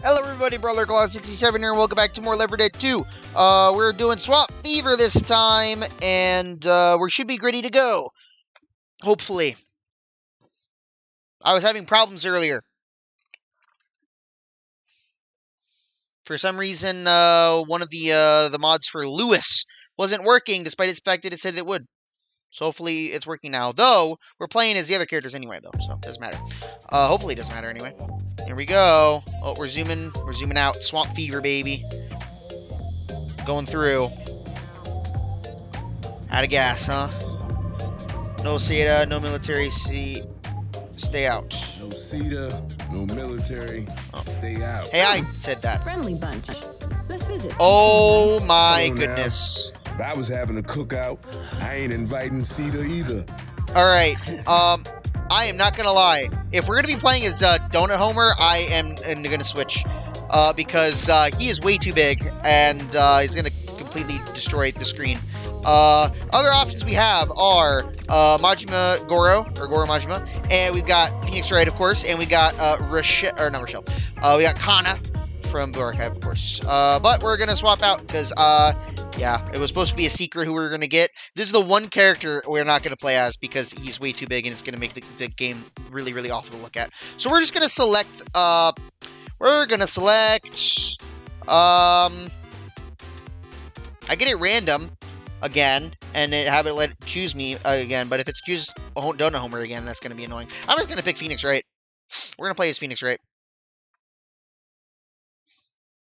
Hello everybody, BrawlerClaws67 here, and welcome back to more 4 Dead 2. Uh, we're doing Swamp Fever this time, and uh, we should be ready to go. Hopefully. I was having problems earlier. For some reason, uh, one of the uh, the mods for Louis wasn't working, despite its fact that it said it would. So hopefully it's working now. Though, we're playing as the other characters anyway, though, so it doesn't matter. Uh, hopefully it doesn't matter anyway. Here we go. Oh, we're zooming. We're zooming out. Swamp Fever, baby. Going through. Out of gas, huh? No CEDA, no military seat. Stay out. No CEDA, no military. Oh. Stay out. Hey, I said that. Friendly bunch. Let's visit. Oh my Hello now. If I was having a cookout, I ain't inviting CEDA either. Alright, um, I am not gonna lie. If we're gonna be playing as uh, Donut Homer, I am, gonna switch. Uh, because uh, he is way too big, and uh, he's gonna completely destroy the screen. Uh, other options we have are uh, Majima Goro, or Goro Majima, and we've got Phoenix Wright, of course, and we got Rochelle, or not Rochelle, we got Kana from Blue Archive, of course. But we're gonna swap out, because, yeah, it was supposed to be a secret who we were gonna get. This is the one character we're not gonna play as, because he's way too big, and it's gonna make the, the game really, really awful to look at. So we're just gonna select, uh, we're gonna select, um, I get it random again, and it have it let choose me again. But if it's choose Ho- Donut Homer again, that's gonna be annoying. I'm just gonna pick Phoenix Wright. We're gonna play as Phoenix Wright.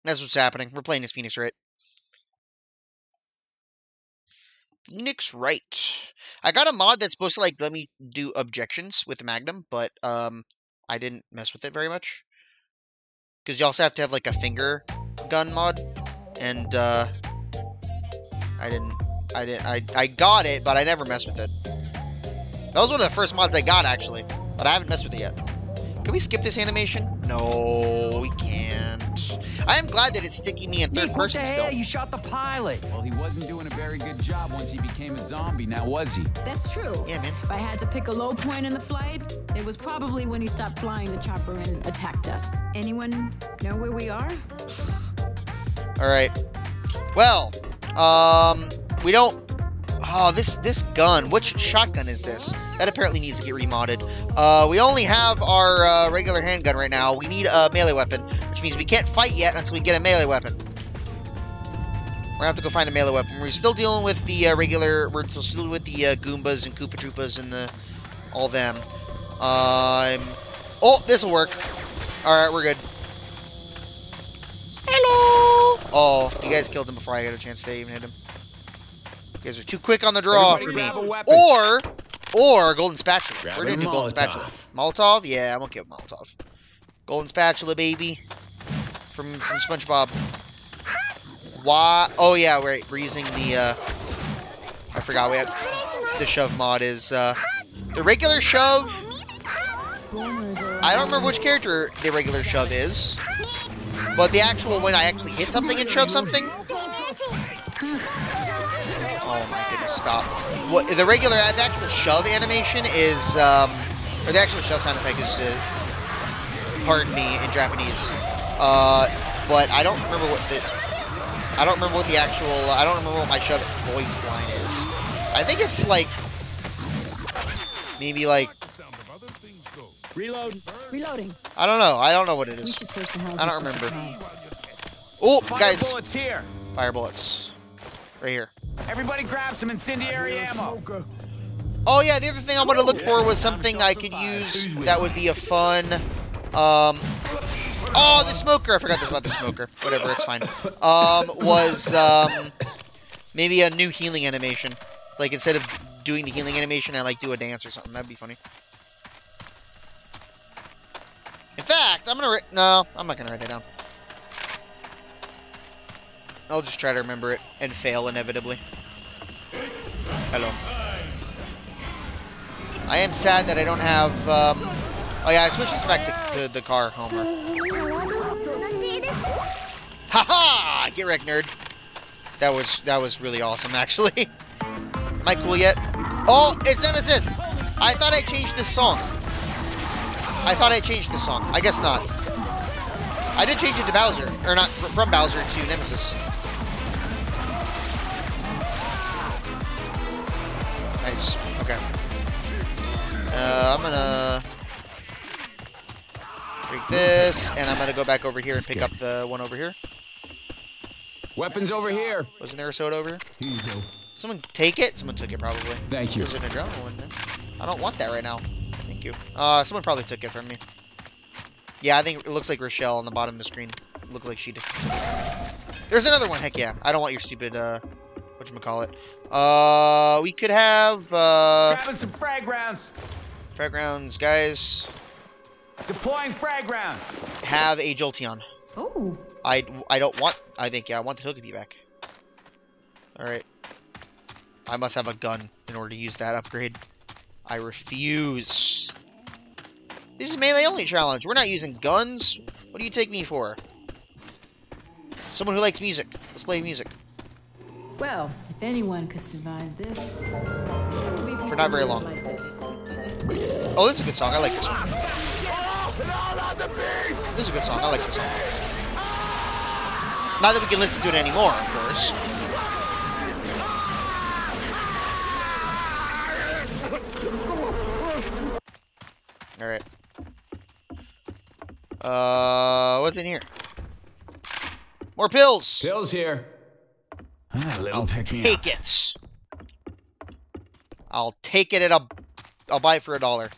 That's what's happening. We're playing as Phoenix Wright. Phoenix Wright. I got a mod that's supposed to like let me do objections with Magnum, but um, I didn't mess with it very much because you also have to have like a finger gun mod, and uh, I didn't, I didn't, I, I got it, but I never messed with it. That was one of the first mods I got actually, but I haven't messed with it yet. Can we skip this animation? No, we can't. I am glad that it's sticking me in third Nick, person the still. hell? You shot the pilot. Well, he wasn't doing a very good job once he became a zombie, now was he? That's true. Yeah, man. If I had to pick a low point in the flight, it was probably when he stopped flying the chopper and attacked us. Anyone know where we are? All right. Well, um, we don't. Oh, this this gun. Which shotgun is this? That apparently needs to get remodded. Uh, we only have our uh, regular handgun right now. We need a melee weapon, which means we can't fight yet until we get a melee weapon. We're gonna have to go find a melee weapon. We're still dealing with the uh, regular. We're still dealing with the uh, Goombas and Koopa Troopas and the all them. Um. Oh, this will work. All right, we're good. Hello. Oh, you guys killed him before I got a chance to even hit him. You guys are too quick on the draw Everybody for me. grab a weapon. Or, or golden spatula. Grab We're gonna do golden spatula. Molotov? Yeah, I'm okay with Molotov. Golden spatula, baby. From from SpongeBob. Why? Oh yeah, we're we're using the. uh I forgot we have the shove mod is uh the regular shove. I don't remember which character the regular shove is, but the actual when I actually hit something and shove something. Oh my goodness! Stop. What the regular the actual shove animation is, um, or the actual shove sound effect is, uh, pardon me, in Japanese. Uh, but I don't remember what the. I don't remember what the actual. I don't remember what my shove voice line is. I think it's like maybe like Reload. reloading. I don't know. I don't know what it We is. should search the houses. I don't remember. Oh, guys, bullets here. fire bullets, right here. Everybody grab some incendiary ammo. Oh yeah, the other thing I want to look for was something I could use that would be a fun. Um, oh, the smoker. I forgot this about the smoker. Whatever, it's fine. Um, was um, maybe a new healing animation. Like instead of doing the healing animation, I like do a dance or something. That'd be funny. In fact, I'm gonna. Ri- no, I'm not gonna write that down. I'll just try to remember it and fail inevitably. Hello. I am sad that I don't have. Um... Oh yeah, I switched this back to the, car, Homer. Haha! Get wrecked, nerd. That was that was really awesome, actually. Am I cool yet? Oh, it's Nemesis. I thought I changed this song. I thought I changed the song. I guess not. I did change it to Bowser, or not from Bowser to Nemesis. I'm gonna break this, and I'm gonna go back over here and pick up the one over here. Weapons over here. Wasn't there a soda over here? Here you go. Someone take it. Someone took it probably. Thank you. There's an adrenaline one. Then. I don't want that right now. Thank you. Uh, someone probably took it from me. Yeah, I think it looks like Rochelle on the bottom of the screen. Looked like she did. There's another one. Heck yeah. I don't want your stupid, uh, whatchamacallit. Uh, we could have, uh, Grabbing some frag rounds. Frag rounds, guys. Deploying frag rounds. Have a Jolteon. Oh, I, I don't want, I think, yeah, I want the Togepi back. Alright. I must have a gun in order to use that upgrade. I refuse. This is melee only challenge. We're not using guns. What do you take me for? Someone who likes music. Let's play music. well, if anyone could survive this, it would For not very long. Oh, this is a good song. I like this one. This is a good song. I like this song. Not that we can listen to it anymore, of course. Alright. Uh, what's in here? More pills! Pills here. Ah, I'll pick me up. take it. I'll take it at a. I'll buy it for a dollar.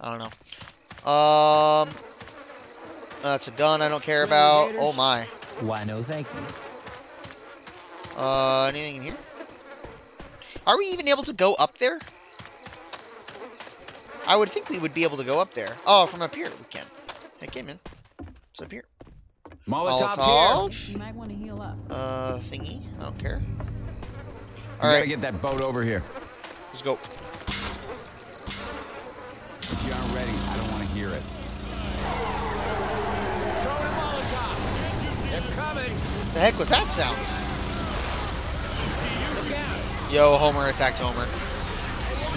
I don't know. Um, that's a gun I don't care about. Oh my. Why no thank you. Uh, anything in here? Are we even able to go up there? I would think we would be able to go up there. Oh, from up here we can. Hey, came in. It's up here. Molotov, here. Molotov. You might want to heal up. Uh, thingy. I don't care. We All gotta get that boat over here. let's go. If you aren't ready, I don't want to hear it. They're coming. The heck was that sound? Yo, Homer attacked Homer.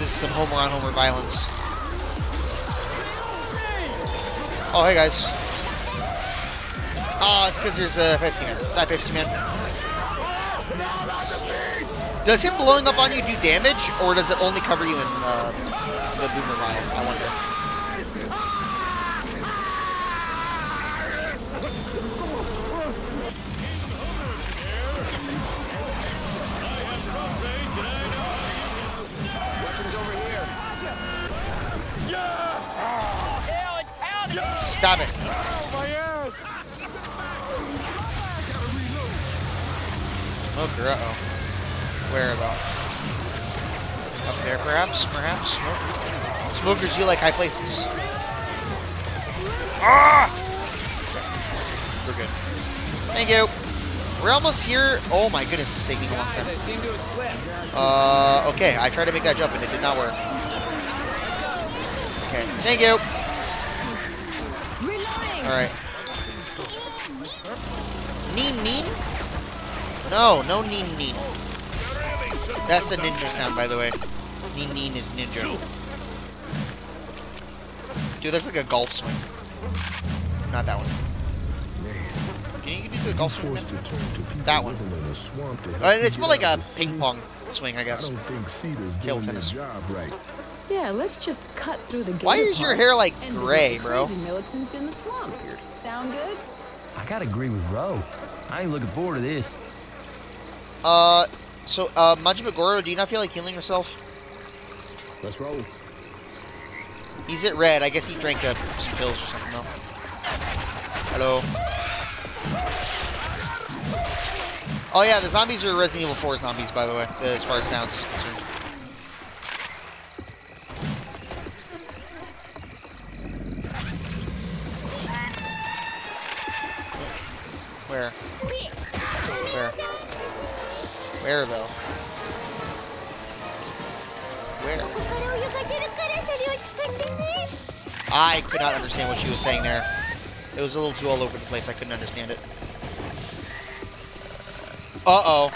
This is some Homer on Homer violence. Oh, hey guys. Oh, it's because there's a Pepsi Man. That Pepsi Man. Does him blowing up on you do damage, or does it only cover you in uh, the boomer vial? I wonder. Weapons over here. Stop it. Smoker, uh-oh. Where about? Up there, perhaps? Perhaps? Smoke. Smokers, you like high places. Ah! We're good. Thank you. We're almost here. Oh my goodness, it's taking a long time. Uh, okay, I tried to make that jump and it did not work. Okay, thank you. Alright. Neen neen? No, no neen neen. That's a ninja sound, by the way. Neen neen is ninja. Dude, that's like a golf swing. Not that one. Can you do the golf swing? To turn to That one. in a swamp to Uh, it's more like a of the sea. ping pong swing, I I guess. don't think CEDA's Table doing tennis. job right. Yeah, let's just cut through the. Why is your hair like gray, bro? Militants in the swamp. Sound good? I gotta agree with Ro. I ain't looking forward to this. Uh, so, uh, Majima Goro, do you not feel like healing yourself? Let's roll. He's at red. I guess he drank uh, some pills or something, though. Hello. Oh, yeah, the zombies are Resident Evil 4 zombies, by the way, as far as sounds is concerned. Where? Where? Where, though? I could not understand what she was saying there. It was a little too all over the place. I couldn't understand it. Uh-oh.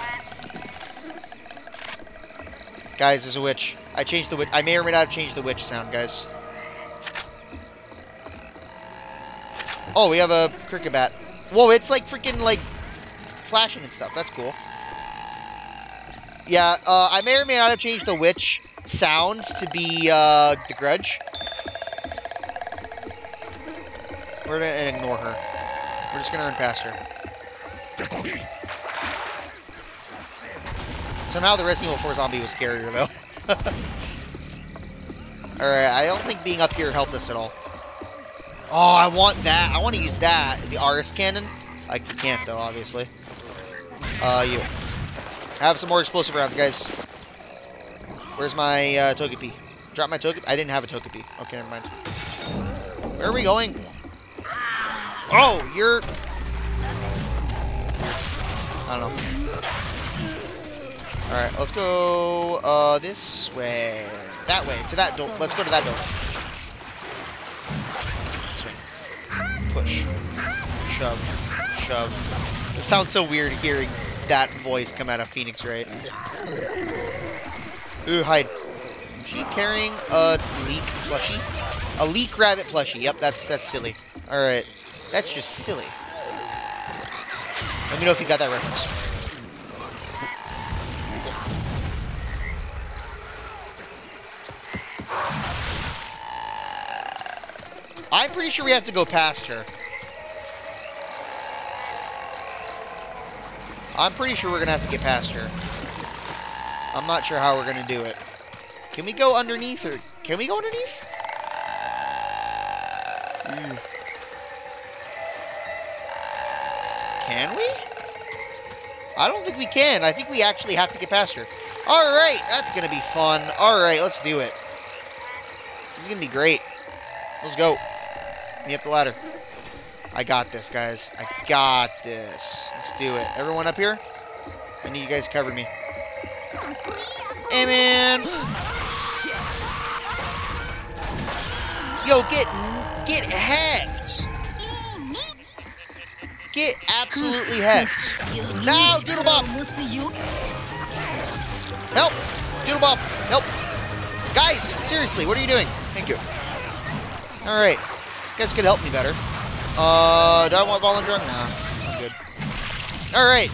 Guys, there's a witch. I changed the witch. I may or may not have changed the witch sound, guys. Oh, we have a cricket bat. Whoa, it's like freaking like flashing and stuff. That's cool. Yeah, uh, I may or may not have changed the witch sound to be uh, the grudge. Gonna ignore her. We're just gonna run past her. Somehow the Resident Evil 4 zombie was scarier though. Alright, I don't think being up here helped us at all. Oh, I want that. I want to use that. The RS cannon. I can't though, obviously. Uh, you. Have some more explosive rounds, guys. Where's my uh, Togepi? Drop my Togepi? I didn't have a Togepi. Okay, never mind. Where are we going? Oh, you're... I don't know. Alright, let's go uh, this way. That way. To that door. Let's go to that door. Push. Shove. Shove. It sounds so weird hearing that voice come out of Phoenix Wright? Ooh, hide. She carrying a leek plushie? A leek rabbit plushie. Yep, that's that's silly. Alright. That's just silly. Let me know if you got that reference. I'm pretty sure we have to go past her. I'm pretty sure we're going to have to get past her. I'm not sure how we're going to do it. Can we go underneath or... Can we go underneath? Mm. Can we? I don't think we can. I think we actually have to get past her. Alright, that's going to be fun. Alright, let's do it. This is going to be great. Let's go. Me up the ladder. I got this, guys. I got this. Let's do it. Everyone up here? I need you guys to cover me. Hey, man. Yo, get get hecked. Get absolutely hecked. Now, Doodle Bob. Help. Doodle Bob. Help. Guys, seriously, what are you doing? Thank you. All right. You guys could help me better. Uh, do I want volunteer? Nah, I'm good. Alright.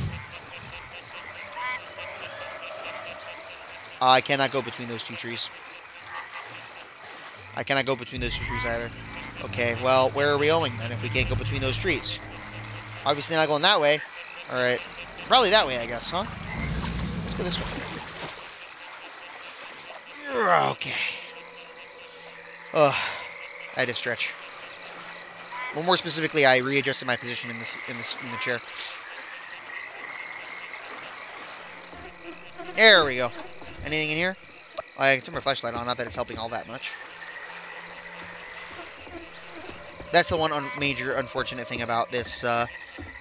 I cannot go between those two trees. I cannot go between those two trees either. Okay, well, where are we going then if we can't go between those trees? Obviously not going that way. Alright. Probably that way, I guess, huh? Let's go this way. Okay. Ugh. I had to stretch. Well, more specifically, I readjusted my position in this in this in the chair. There we go. Anything in here? Oh, I can turn my flashlight on. Not that it's helping all that much. That's the one un major unfortunate thing about this uh,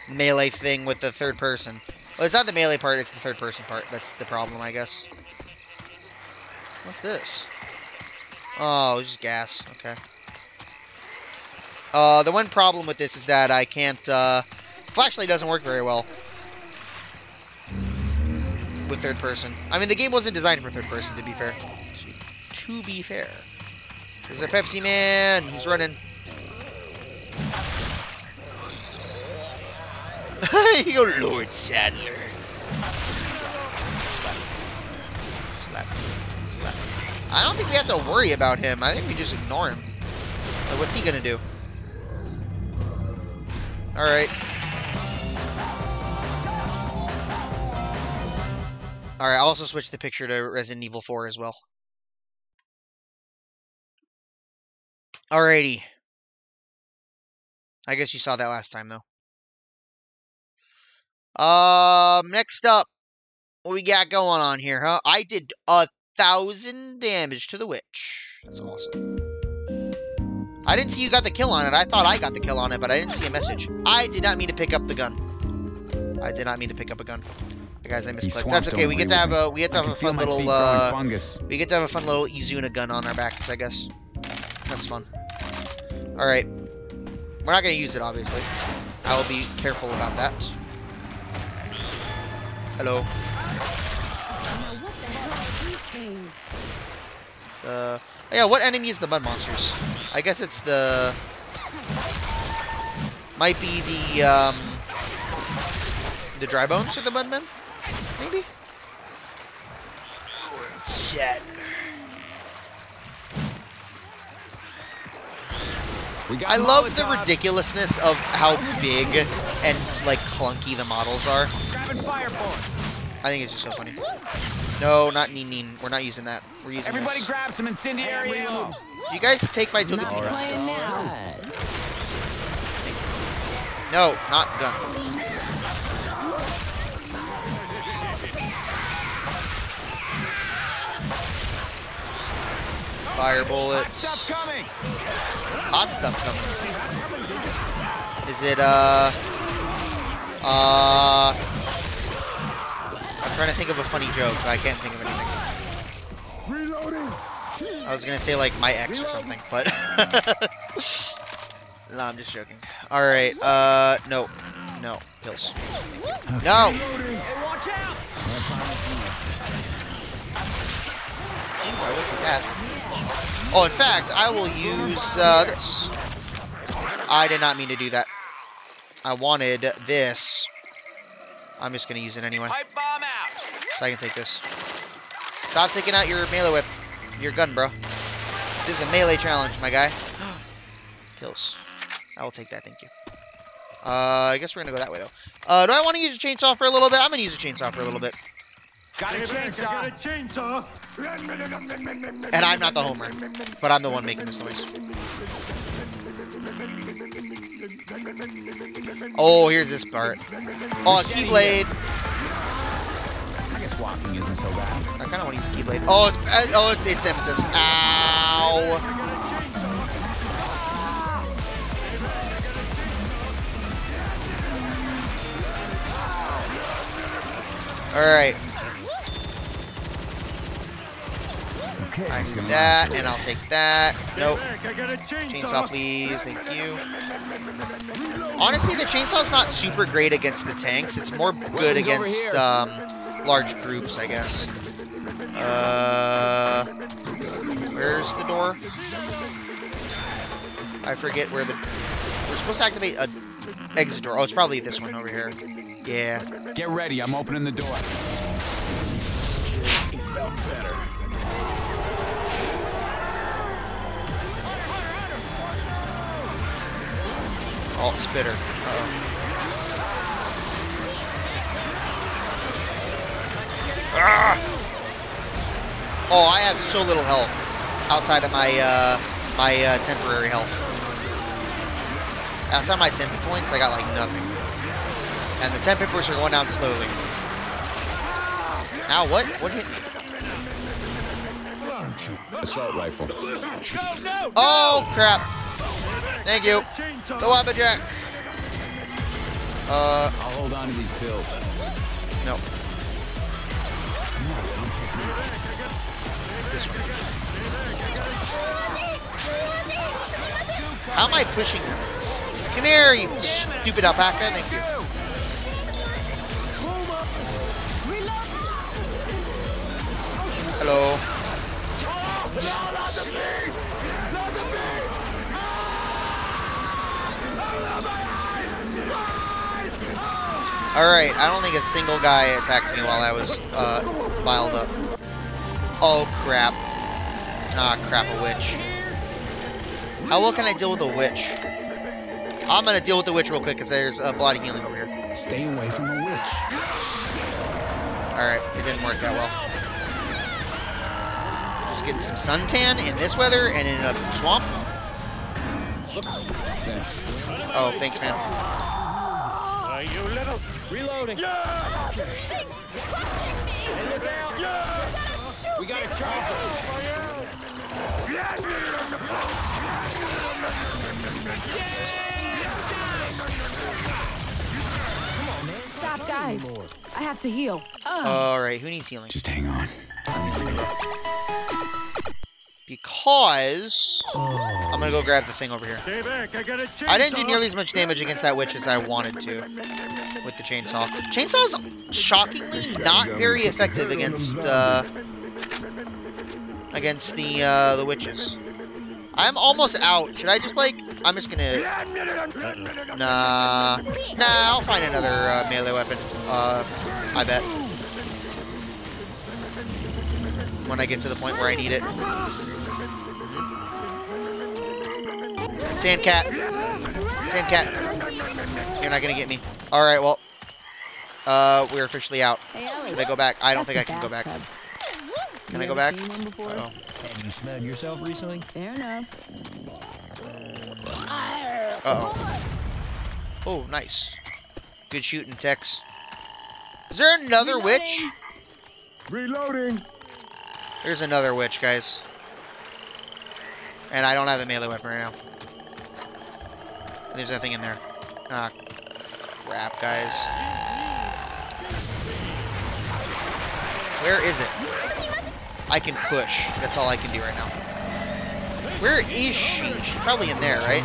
melee thing with the third person. Well, it's not the melee part, it's the third person part. That's the problem, I guess. What's this? Oh, it's just gas. Okay. Uh, the one problem with this is that I can't, uh, flashlight doesn't work very well with third person. I mean, the game wasn't designed for third person, to be fair. To, to be fair. There's a Pepsi Man. He's running. you go, Lord Saddler. Slap. Slap. Slap. I don't think we have to worry about him. I think we just ignore him. Or what's he gonna do? Alright. Alright, I'll also switch the picture to Resident Evil 4 as well. Alrighty. I guess you saw that last time, though. Um, next up, what we got going on here, huh? I did a thousand damage to the witch. That's awesome. I didn't see you got the kill on it. I thought I got the kill on it, but I didn't see a message. I did not mean to pick up the gun. I did not mean to pick up a gun. Guys, I misclicked. That's okay. We get to have a we get to have a fun little uh, fungus. we get to have a fun little Izuna gun on our backs, I guess. That's fun. All right, we're not gonna use it, obviously. I will be careful about that. Hello. Uh, yeah, what enemy is the mud monsters? I guess it's the... Might be the um, the dry bones or the mud men? maybe. Set. We got I love the Molotovs. ridiculousness of how big and like clunky the models are. I think it's just so funny. No, not Neen Neen. We're not using that. We're using Everybody this. grab some incendiary ammo. You guys take my Not Tokipika. playing now. No, not gun. Fire Hot bullets. Hot stuff coming. Is it, uh... Uh... I'm trying to think of a funny joke, but I can't think of anything. I was gonna say, like, my ex or something, but... no, I'm just joking. Alright, uh... No. No. Kills. No! I will take that. Oh, in fact, I will use uh, this. I did not mean to do that. I wanted this. I'm just going to use it anyway. Pipe bomb out. So I can take this. Stop taking out your melee whip. Your gun, bro. This is a melee challenge, my guy. Kills. I will take that, thank you. Uh, I guess we're going to go that way, though. Uh, do I want to use a chainsaw for a little bit? I'm going to use a chainsaw for a little bit. Got a chainsaw. chainsaw. And I'm not the homer, but I'm the one making this noise. Oh, here's this part. Oh, Keyblade. I guess walking isn't so bad. I kind of want to use Keyblade. Oh, it's uh, oh, it's it's Nemesis. Ow. All right, Okay. I it's need gonna that, and I'll take that. Nope. I got a chainsaw. Chainsaw, please. Thank you. Honestly, the chainsaw's not super great against the tanks. It's more good against um, large groups, I guess. Uh, where's the door? I forget where the. We're supposed to activate a exit door. Oh, it's probably this one over here. Yeah. Get ready. I'm opening the door. Oh, spitter. Uh-oh. Ah! Oh, I have so little health outside of my uh, my uh, temporary health. Outside my temp points, I got like nothing. And the temp points are going down slowly. Now what? What hit me? Assault rifle. Oh, crap. Thank you. The Wabbajack. Uh, I'll hold on to these pills. no. This one. How am I pushing them? Come here, you stupid alpaca. Thank you. Hello. Alright, I don't think a single guy attacked me while I was uh, filed up. Oh, crap. Ah, crap, a witch. How well can I deal with a witch? I'm gonna deal with the witch real quick because there's a bloody healing over here. Stay away from the witch. Alright, it didn't work that well. Just getting some suntan in this weather and in a swamp. Oh, thanks, man. You little. Reloading. Yeah. We got a chopper. Stop, guys. I have to heal. Ugh. Alright, who needs healing? Just hang on. Because I'm gonna go grab the thing over here. Back. I got a. I didn't do nearly as much damage against that witch as I wanted to with the chainsaw. Chainsaw's shockingly not very effective against uh, against the uh, the witches. I'm almost out. Should I just like I'm just gonna. Nah, nah. I'll find another uh, melee weapon. Uh, I bet. When I get to the point where I need it. Sandcat. Sandcat. You're not gonna get me. All right. Well. Uh, we're officially out. Should I go back? I don't That's think I can go back. bathtub. Can You I go back? seen one before? Oh. Have you smelled yourself recently? Fair enough. Uh oh. Oh, nice. Good shooting, Tex. Is there another witch? Reloading. There's another witch, guys. And I don't have a melee weapon right now. There's nothing in there. Ah, crap, guys. Where is it? I can push. That's all I can do right now. Where is she? She's probably in there, right?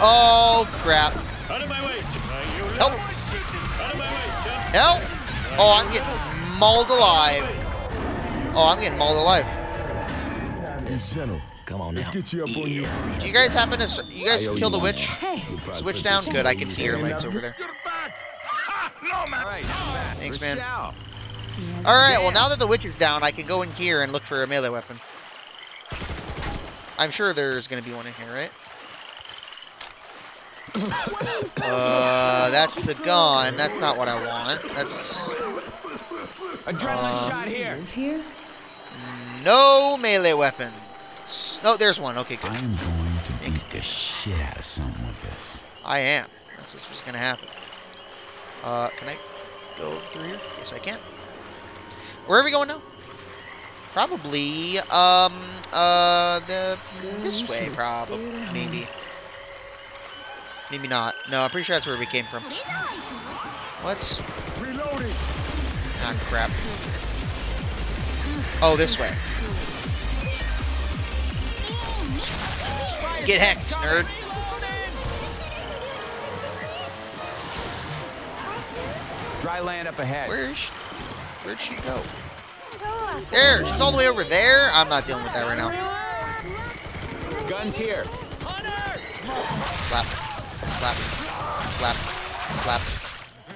Oh, crap. Help! Help! Oh, I'm getting mauled alive. Oh, I'm getting mauled alive. General. Come on Let's now. get you up on your feet. Do you guys happen to... You guys I kill the witch? Hey, Switch down? Good, I can see her legs over there. Get back. All right, Thanks, man. Alright, well, now that the witch is down, I can go in here and look for a melee weapon. I'm sure there's going to be one in here, right? Uh, that's a gun. That's not what I want. That's Adrenaline Uh, shot here. live here? no melee weapons. No, there's one. Okay, good. I'm going to beat the shit out of something with this. I am. That's what's just gonna happen. Uh, can I go through here? Yes, I can. Where are we going now? Probably, um, uh, the this way, probably, maybe. Maybe not. No, I'm pretty sure that's where we came from. What? Reloading. Ah, crap. Oh, this way. Get hecked, nerd. Dry land up ahead. Where is she? Where'd she go? There, she's all the way over there. I'm not dealing with that right now. Guns here. Slap, slap, slap, slap.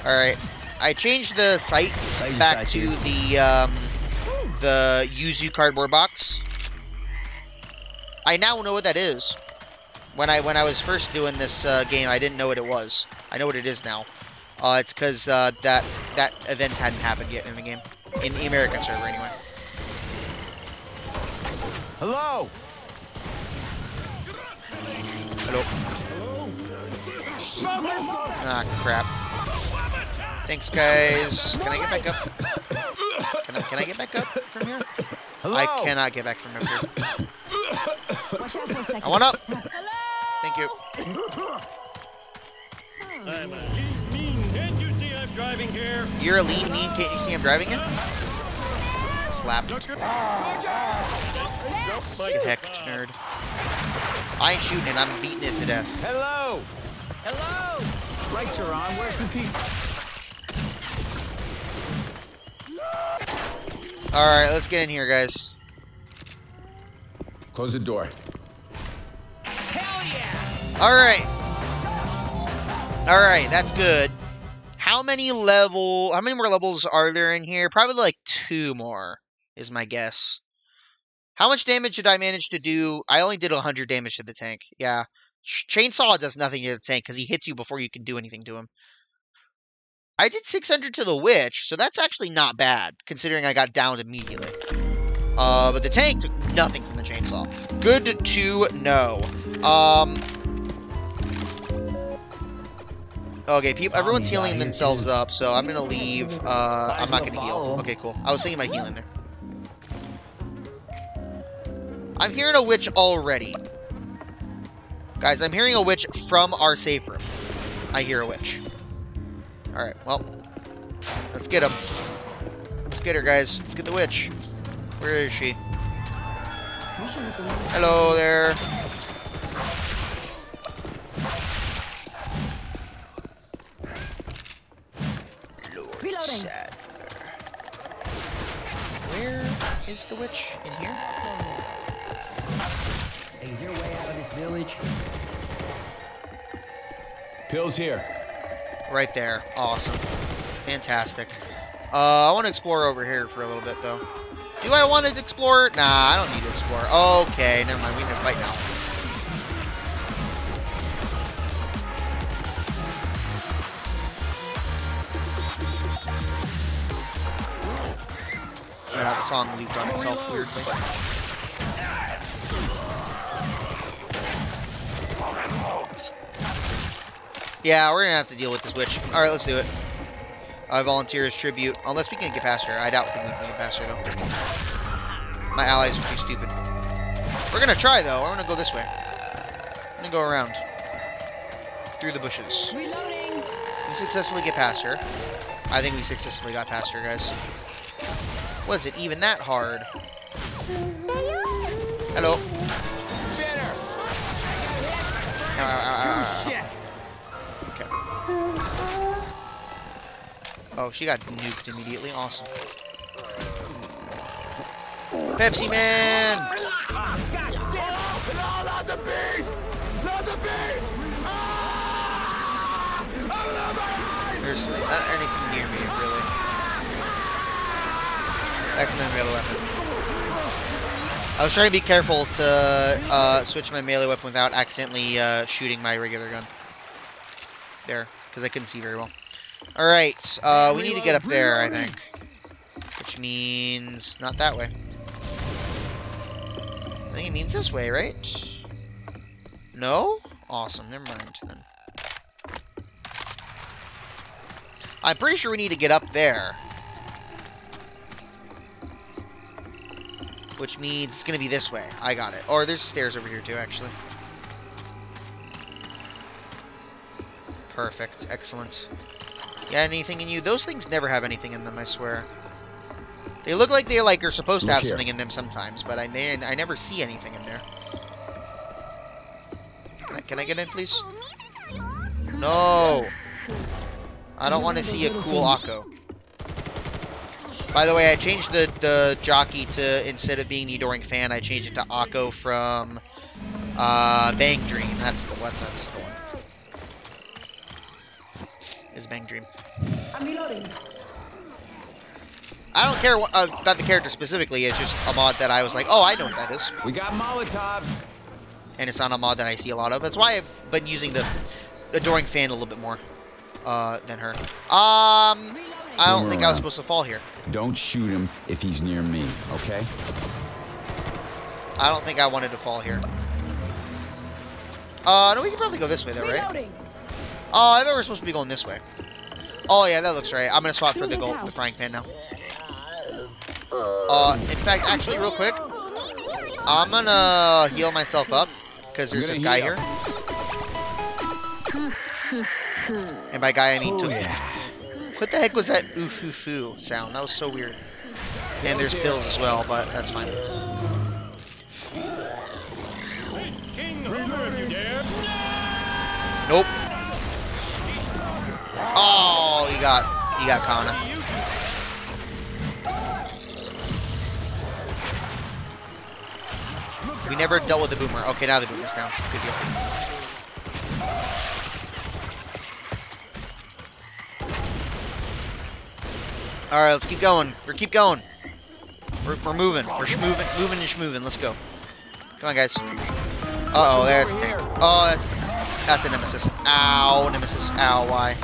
All right, I changed the sights back to the um, the Yuzu cardboard box. I now know what that is. When I when I was first doing this uh, game, I didn't know what it was. I know what it is now. Uh, it's because uh, that that event hadn't happened yet in the game, in the American server anyway. Hello. Hello. Ah, crap. Thanks, guys. Can I get back up? Can I, can I get back up from here? Hello. I cannot get back from up here. Watch out for a second. I want up. Thank you. I'm a lean, mean. Can't you see I'm driving here? You're a lean, mean. Can't you see I'm driving it? Slapped. Get hecked, nerd. I ain't shooting it. I'm beating it to death. Hello. Hello. Lights are on. Where's the people? All right, let's get in here, guys. Close the door. All right. All right, that's good. How many level? How many more levels are there in here? Probably like two more, is my guess. How much damage did I manage to do? I only did 100 damage to the tank. Yeah. Chainsaw does nothing to the tank because he hits you before you can do anything to him. I did 600 to the witch, so that's actually not bad, considering I got downed immediately. Uh, but the tank took nothing from the chainsaw. Good to know. Um, Okay, people, everyone's healing themselves up, so I'm gonna leave. Uh, I'm not gonna heal. Okay, cool. I was thinking about healing there. I'm hearing a witch already. Guys, I'm hearing a witch from our safe room. I hear a witch. Alright, well. Let's get him. Let's get her, guys. Let's get the witch. Where is she? Hello there. the witch in here? Is there way out of this village? Pills here. Right there. Awesome. Fantastic. Uh, I want to explore over here for a little bit, though. Do I want to explore? Nah, I don't need to explore. Okay, never mind. We need to fight now. Song looped on itself weirdly. Yeah, we're gonna have to deal with this witch. All right, let's do it. I volunteer as tribute, unless we can get past her. I doubt we can get past her though. My allies are too stupid. We're gonna try though. I'm gonna go this way. I'm gonna go around through the bushes. Reloading. We successfully get past her. I think we successfully got past her, guys. Was it even that hard? Hello. Ow, ow, ow. Shit. Oh, she got nuked immediately. Awesome. Pepsi Man! There's not anything near me, really. My melee weapon. I was trying to be careful to uh, switch my melee weapon without accidentally uh, shooting my regular gun. There, because I couldn't see very well. Alright, uh, we need to get up there, I think. Which means not that way. I think it means this way, right? No? Awesome, never mind then. I'm pretty sure we need to get up there. Which means it's going to be this way. I got it. Or there's stairs over here too, actually. Perfect. Excellent. Yeah, anything in you? Those things never have anything in them, I swear. They look like they like are supposed to have something in them sometimes, but I, ne- I never see anything in there. Can I, can I get in, please? No! I don't want to see a cool Akko. By the way, I changed the, the jockey to, instead of being the Adoring Fan, I changed it to Akko from uh, Bang Dream. That's the, what's, that's the one. Is Bang Dream. I'm reloading. I don't care what, uh, about the character specifically. It's just a mod that I was like, oh, I know what that is, We got Molotovs. and it's not a mod that I see a lot of. That's why I've been using the adoring fan a little bit more uh, than her. Um, I don't think I was supposed to fall here. Don't shoot him if he's near me, okay? I don't think I wanted to fall here. Uh, no, we can probably go this way though, right? Oh, I thought we were supposed to be going this way. Oh yeah, that looks right. I'm gonna swap for the gold, the frying pan now. Uh, in fact, actually, real quick, I'm gonna heal myself up because there's a guy heal. here. And by guy, I mean Oh, two. yeah. What the heck was that ooh foo foo sound? That was so weird. And there's pills as well, but that's fine. Nope. Oh, you got, you got Kana. We never dealt with the boomer. Okay, now the boomer's down. Good deal. All right, let's keep going. We're keep going. We're, we're moving. We're moving and schmoving. Let's go. Come on, guys. Uh oh, there's a tank. Oh, that's that's a nemesis. Ow, nemesis. Ow, why?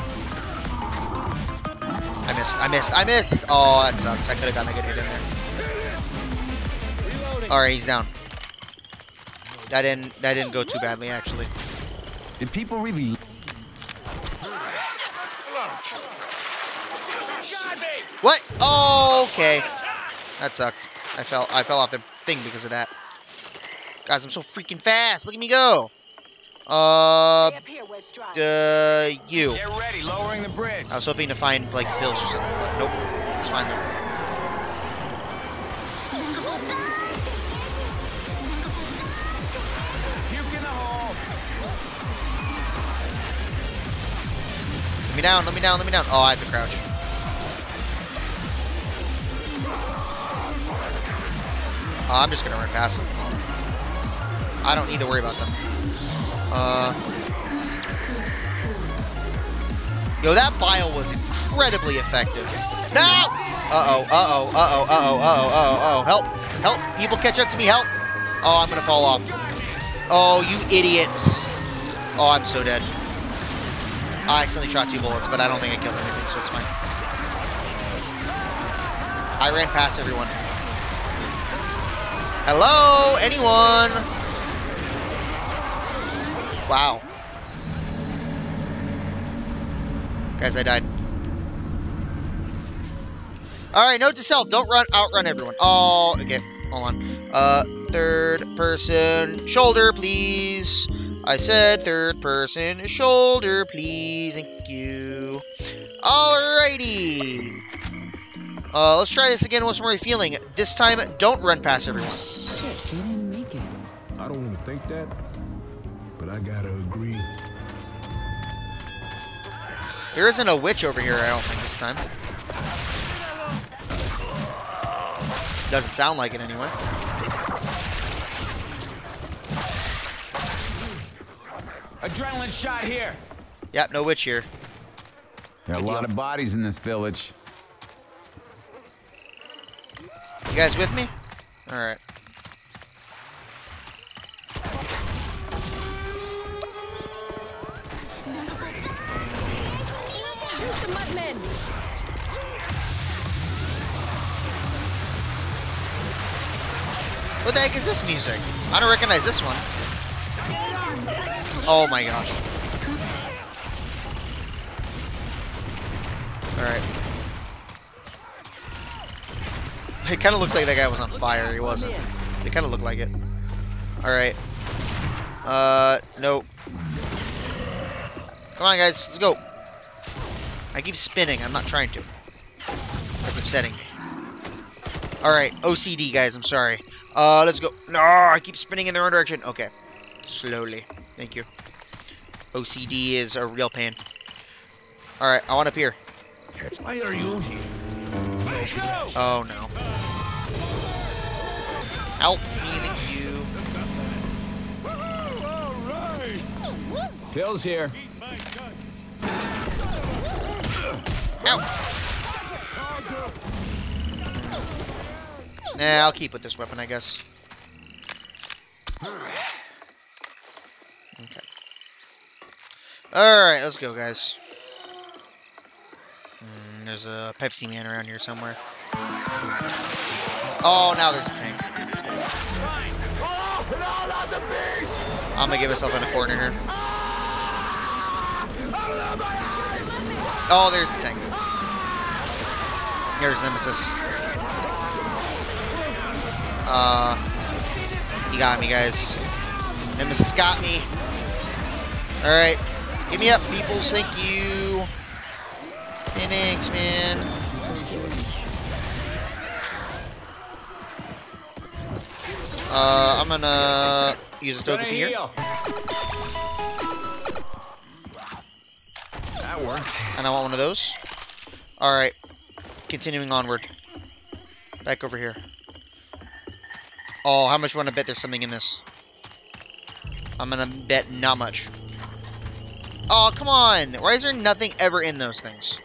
I missed. I missed. I missed. Oh, that sucks. I could have gotten a good hit in there. All right, he's down. That didn't. That didn't go too badly, actually. Did people really What? Oh, okay. That sucked. I fell. I fell off the thing because of that. Guys, I'm so freaking fast. Look at me go. Uh, Stay up here, West Drive. uh, you. Get ready, lowering the bridge. I was hoping to find like pills or something, but nope. It's fine though. Puke in the hole. Let me down. Let me down. Let me down. Oh, I have to crouch. Oh, I'm just gonna run past them. I don't need to worry about them. Uh, Yo, that bile was incredibly effective. No! Uh-oh, uh-oh, uh-oh, uh-oh, uh-oh, uh-oh, uh-oh. Help, help. People catch up to me, help. Oh, I'm gonna fall off. Oh, you idiots. Oh, I'm so dead. I accidentally shot two bullets, but I don't think I killed anything, so it's fine. I ran past everyone. Hello? Anyone? Wow. Guys, I died. Alright, note to self, don't run outrun everyone. Oh, okay, hold on. Uh, third person shoulder, please. I said third person shoulder, please. Thank you. Alrighty. Uh, let's try this again once more feeling. This time, don't run past everyone. But I gotta agree. There isn't a witch over here, I don't think, this time. Doesn't sound like it anyway. Adrenaline shot here. Yep, no witch here. There are a lot of bodies in this village. You guys with me? Alright. The mudmen! What the heck is this music? I don't recognize this one. Oh my gosh. Alright. It kind of looks like that guy was on fire. He wasn't. It kind of looked like it. Alright. Uh, nope. Come on, guys. Let's go. I keep spinning. I'm not trying to. That's upsetting me. Alright, OCD, guys. I'm sorry. Uh, let's go. No, I keep spinning in the wrong direction. Okay. Slowly. Thank you. OCD is a real pain. Alright, I want up here. Why are you here? Oh, no. Help me, thank you. Pills here. Ow! Nah, I'll keep with this weapon, I guess. Okay. Alright, let's go, guys. Mm, there's a Pepsi Man around here somewhere. Oh, now there's a tank. I'm gonna get myself in a corner here. Oh, there's the tank. Here's Nemesis. Uh, he got me, guys. Nemesis got me. Alright. Give me up, peoples. Thank you. Thanks, man. Uh, I'm gonna use a Gonna here. That worked. And I want one of those. Alright. Continuing onward. Back over here. Oh, how much want to bet there's something in this? I'm gonna bet not much. Oh, come on! Why is there nothing ever in those things?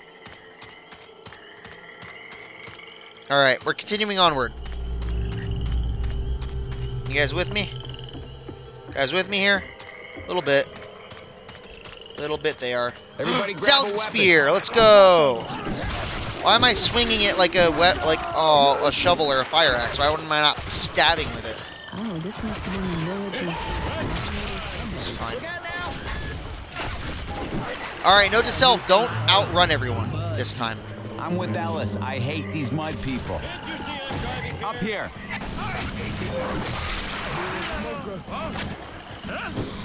Alright, we're continuing onward. You guys with me? Guys with me here? A little bit. A Little bit they are. Everybody grab a South spear, let's go. Why am I swinging it like a wet, like oh, a shovel or a fire axe? Why wouldn't I not stabbing with it? Oh, this must have been the village's. This is fine. All right, note to self: don't outrun everyone this time. I'm with Ellis. I hate these mud people. Up here.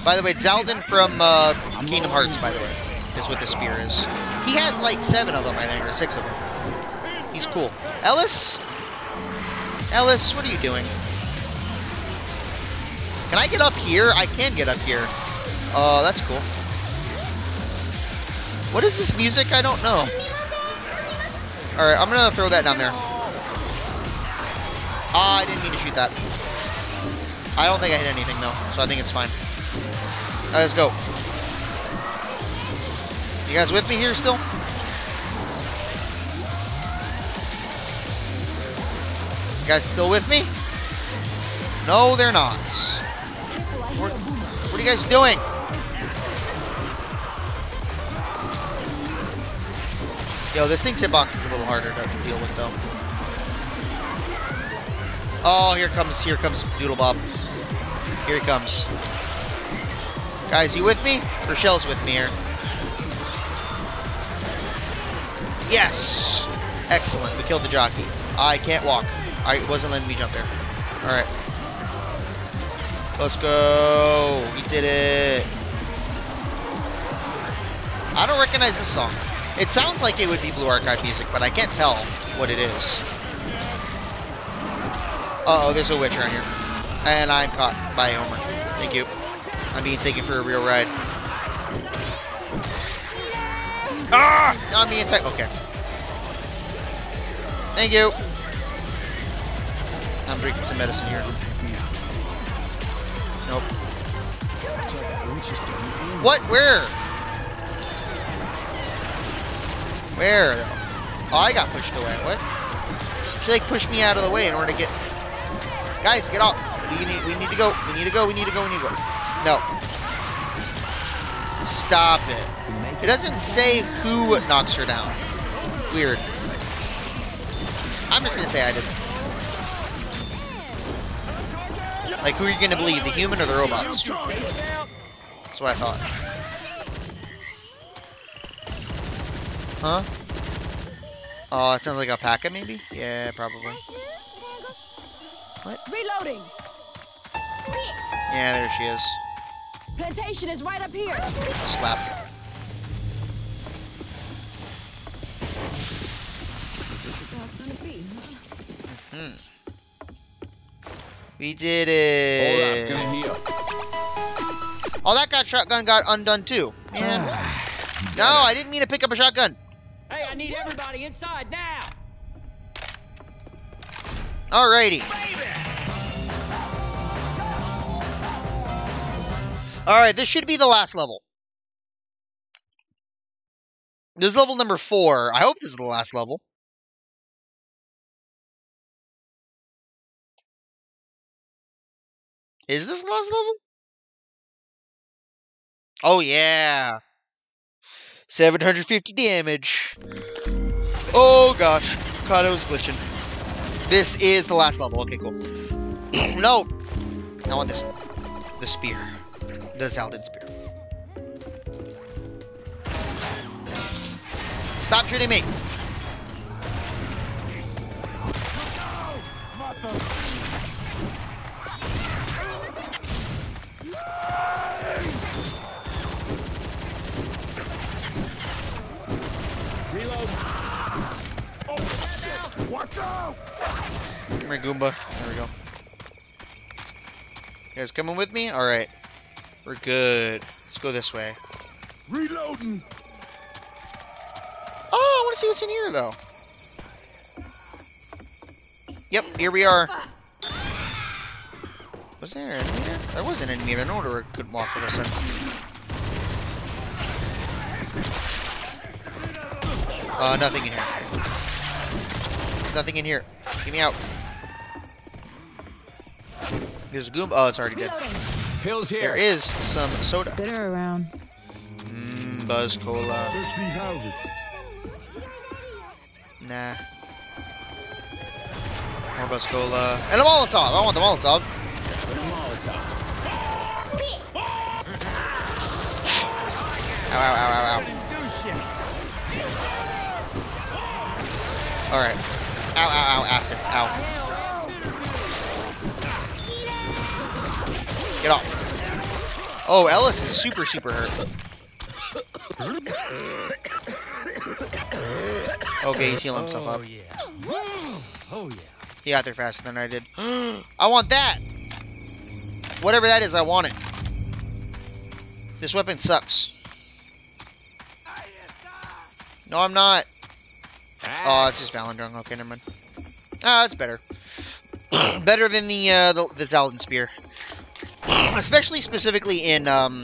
By the way, Xaldin from uh, Kingdom Hearts, by the way, is what the spear is. He has like seven of them, I think, or six of them. He's cool. Ellis? Ellis, what are you doing? Can I get up here? I can get up here. Oh, that's cool. What is this music? I don't know. Alright, I'm gonna throw that down there. Ah, I didn't mean to shoot that. I don't think I hit anything though, so I think it's fine. Alright, let's go. You guys with me here still? You guys still with me? No, they're not. What, what are you guys doing? Yo, this thing's hitbox is a little harder to deal with, though. Oh, here comes, here comes Doodle Bob. Here he comes. Guys, you with me? Rochelle's with me here. Yes! Excellent. We killed the jockey. I can't walk. I wasn't letting me jump there. Alright. Let's go. We did it. I don't recognize this song. It sounds like it would be Blue Archive music, but I can't tell what it is. Uh-oh, there's a witch around here. And I'm caught by Homer. Thank you. I'm being taken for a real ride. Ah! No, I'm being attacked. Okay. Thank you. I'm drinking some medicine here. Nope. What? Where? Where? Oh, I got pushed away. What? She like pushed me out of the way in order to get. Guys, get off. We need. We need to go. We need to go. We need to go. We need to go. No. Stop it. It doesn't say who knocks her down. Weird. I'm just gonna say I didn't. Like, who are you gonna believe, the human or the robots? That's what I thought. Huh? Oh, it sounds like a alpaca, maybe? Yeah, probably. What? Reloading. Yeah, there she is. Plantation is right up here. Slap. This is how it's gonna be. Hmm. We did Hold up, it. gonna heal. Oh, that got shotgun got undone too. Man. no, I didn't mean to pick up a shotgun. Hey, I need everybody inside now. Alrighty. Alright, this should be the last level. This is level number four. I hope this is the last level. Is this last level? Oh, yeah. 750 damage. Oh, gosh. God, it was glitching. This is the last level. Okay, cool. no. I want this. The spear. The Xaldin spear. Stop shooting me. Come here, Goomba. There we go. You guys coming with me? Alright. We're good. Let's go this way. Reloading. Oh, I want to see what's in here, though. Yep, here we are. Was there an enemy there? There was an enemy there. No wonder I couldn't walk with a sudden. Uh, nothing in here. There's nothing in here. Get me out. There's a goom. Oh, it's already dead. Pills here. There is some soda. Spit her around. Mmm, Buzz Cola. Search these houses. Nah. More Buzz Cola. And a Molotov. I want the Molotov. Ow, ow, ow, ow, ow. Alright. Ow, ow, ow, acid. Ow. Get off. Oh, Ellis is super, super hurt. Okay, he's healing himself up. Oh yeah. Oh, he got there faster than I did. I want that! Whatever that is, I want it. This weapon sucks. No, I'm not. Oh, it's just Volendrung. Okay, never mind. Ah, that's better. better than the, uh, the the Spear. Especially specifically in um,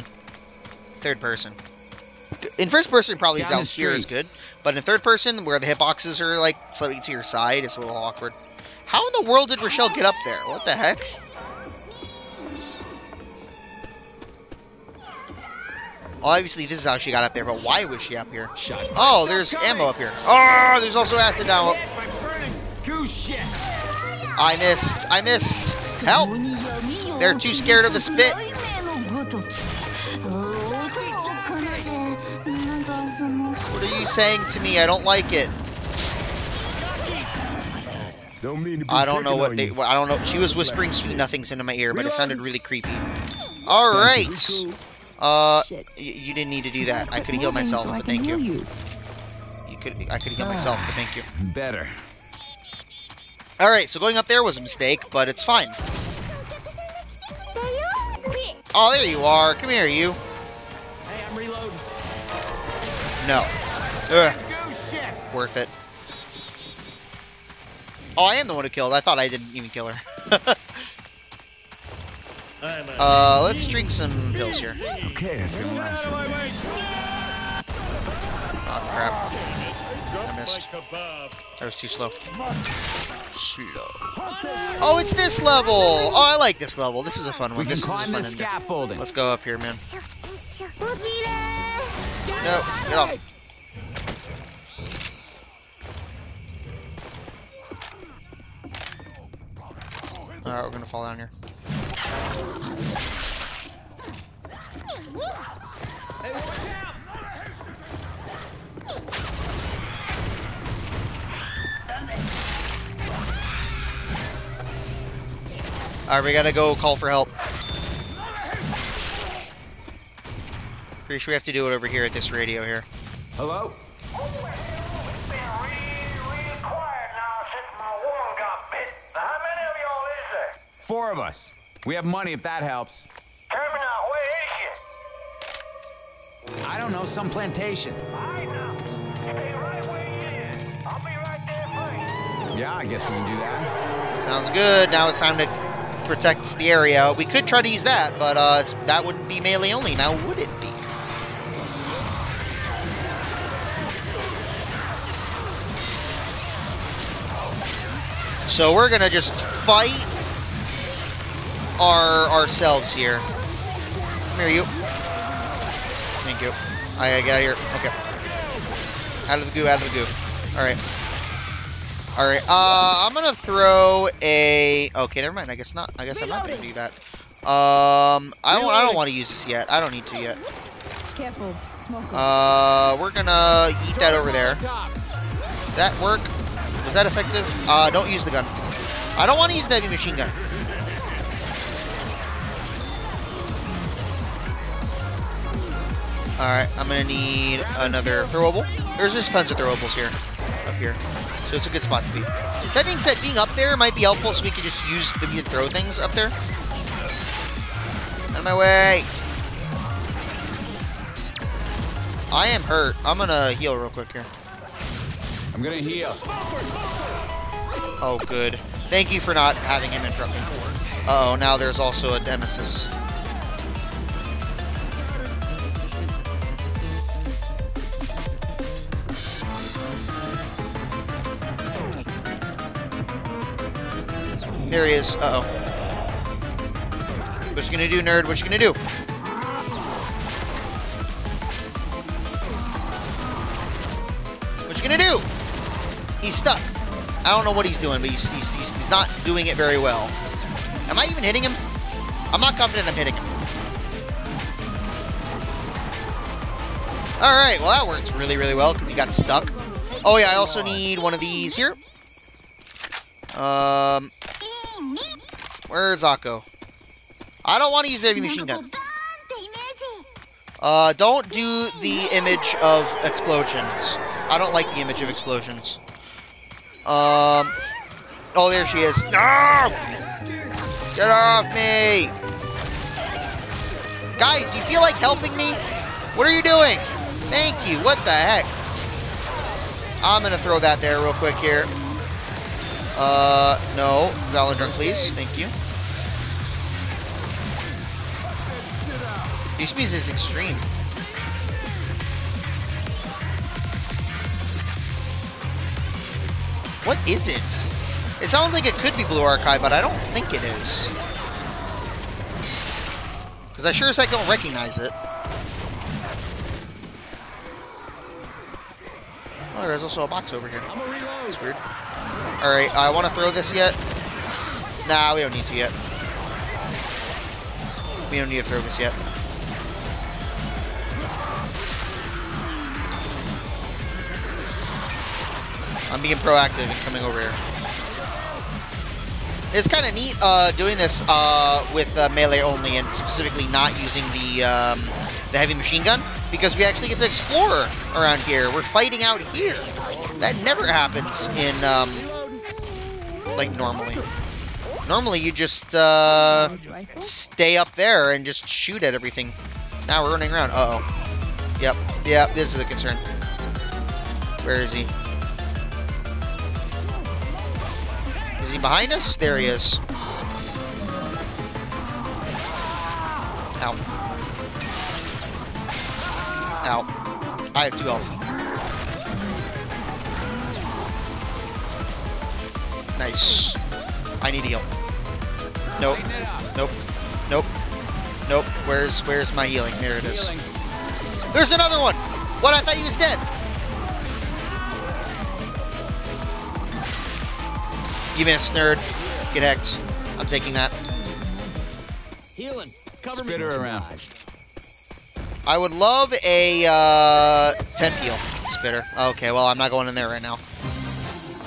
third person. In first person, probably Down the Zalsphere is good, but in third person, where the hitboxes are like slightly to your side, it's a little awkward. How in the world did Rochelle get up there? What the heck? Obviously, this is how she got up there, but why was she up here? Oh, there's ammo up here. Oh, there's also acid down. Goose. I missed. I missed. Help! They're too scared of the spit. What are you saying to me? I don't like it. Don't mean to be I don't know what they. well, I don't know. She was whispering sweet nothings into my ear, but it sounded really creepy. All right. Uh, y- you didn't need to do that. I could heal myself, but thank you. You could. I could heal myself, but thank you. Better. All right. So going up there was a mistake, but it's fine. Oh, there you are. Come here, you. Hey, I'm reloading. No. Ugh. Worth it. Oh, I am the one who killed. I thought I didn't even kill her. Uh, let's drink some pills here. Okay, that's gonna last. out of my way. Oh crap. Drop missed. That was too slow. Slow. Oh, it's this level! Oh, I like this level. This is a fun one. This is a fun the scaffolding. Let's go up here, man. No, get off. Alright, we're gonna fall down here. Alright, we gotta go call for help. Pretty sure we have to do it over here at this radio here. Hello? Four of us. We have money if that helps. I don't know, some plantation. I know. Stay right where it is. I'll be right there for you. Yeah, I guess we can do that. Sounds good. Now it's time to protect the area. We could try to use that, but uh, that wouldn't be melee only. Now would it be? So we're gonna just fight our ourselves here. Come here, you. Thank you. I gotta get out of here. Okay. Out of the goo. Out of the goo. All right. All right. Uh, I'm gonna throw a. Okay, never mind. I guess not. I guess I'm not gonna do that. Um, I don't. I don't want to use this yet. I don't need to yet. Careful, smoke. Uh, we're gonna eat that over there. That work? Was that effective? Uh, don't use the gun. I don't want to use the heavy machine gun. Alright, I'm gonna need another throwable. There's just tons of throwables here, up here. So it's a good spot to be. That being said, being up there might be helpful so we can just use the and throw things up there. Out of my way! I am hurt. I'm gonna heal real quick here. I'm gonna heal. Oh, good. Thank you for not having him interrupt me. Uh oh now there's also a nemesis. There he is. Uh oh. What you gonna do, nerd? What you gonna do? What you gonna do? He's stuck. I don't know what he's doing, but he's, he's, he's, he's not doing it very well. Am I even hitting him? I'm not confident I'm hitting him. Alright, well that works really, really well because he got stuck. Oh yeah, I also need one of these here. Um, Where's Akko? I don't want to use the heavy machine gun. Uh, don't do the image of explosions. I don't like the image of explosions. Um. Oh, there she is. No! Get off me! Guys, you feel like helping me? What are you doing? Thank you. What the heck? I'm gonna throw that there real quick here. Uh, no. Valorant, please. Thank you. These is extreme. What is it? It sounds like it could be Blue Archive, but I don't think it is. Because I sure as heck don't recognize it. Oh, there's also a box over here. That's weird. Alright, I want to throw this yet? Nah, we don't need to yet. We don't need to throw this yet. I'm being proactive and coming over here. It's kind of neat uh, doing this uh, with uh, melee only and specifically not using the um, the heavy machine gun because we actually get to explore around here. We're fighting out here. That never happens in um, like normally. Normally you just uh, stay up there and just shoot at everything. Now we're running around. Uh oh. Yep. Yep. This is the concern. Where is he? Is he behind us? There he is. Ow. Ow. I have two health. Nice. I need heal. Nope. Nope. Nope. Nope. Where's where's my healing? There it is. There's another one! What? I thought he was dead. You missed, nerd. Get hacked. I'm taking that. Healing. Cover Spit me. around. I would love a uh, 10 heal spitter. Okay, well, I'm not going in there right now.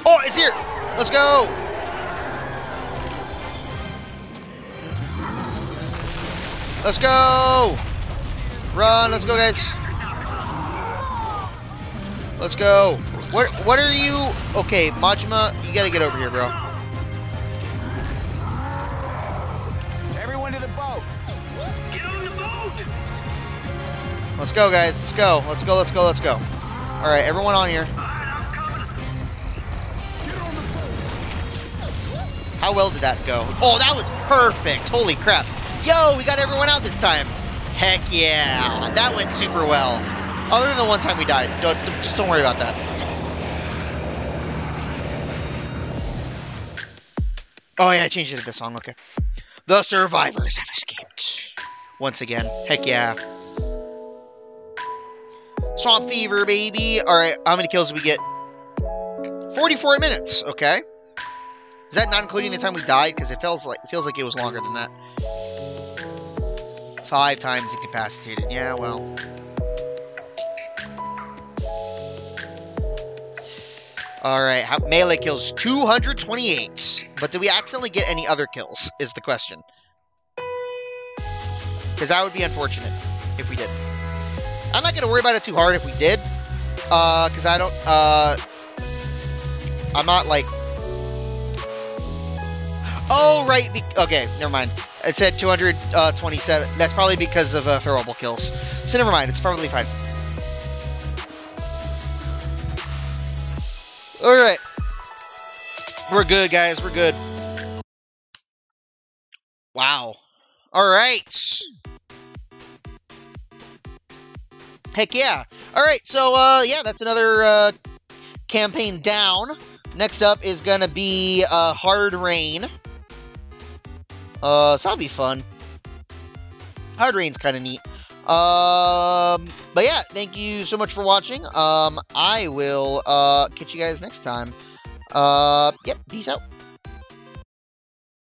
Oh, it's here! Let's go! Let's go! Run, let's go, guys. Let's go. What what are you... Okay, Majima, you gotta get over here, bro. Everyone to the boat. Get on the boat. Let's go, guys. Let's go. Let's go, let's go, let's go. Alright, everyone on here. How well did that go? Oh, that was perfect. Holy crap. Yo, we got everyone out this time. Heck yeah. That went super well. Other than the one time we died. Don't, just don't worry about that. Oh, yeah, I changed it to this song. Okay. The survivors have escaped. Once again. Heck yeah. Swamp Fever, baby. Alright, how many kills did we get? 44 minutes, okay. Is that not including the time we died? Because it feels like it feels like it was longer than that. Five times incapacitated. Yeah, well. Alright, melee kills 228. But did we accidentally get any other kills, is the question. Because that would be unfortunate if we did. I'm not going to worry about it too hard if we did. Uh, Because I don't... Uh, I'm not, like... Oh, right. okay, never mind. It said 227. That's probably because of uh, throwable kills. So never mind. It's probably fine. Alright. We're good, guys. We're good. Wow. Alright. Heck yeah. Alright, so, uh, yeah, that's another, uh, campaign down. Next up is gonna be, uh, Hard Rain. Uh, so that'll be fun. Hard Rain's kind of neat. Um, but yeah, thank you so much for watching. Um, I will, uh, catch you guys next time. Uh, yep, peace out.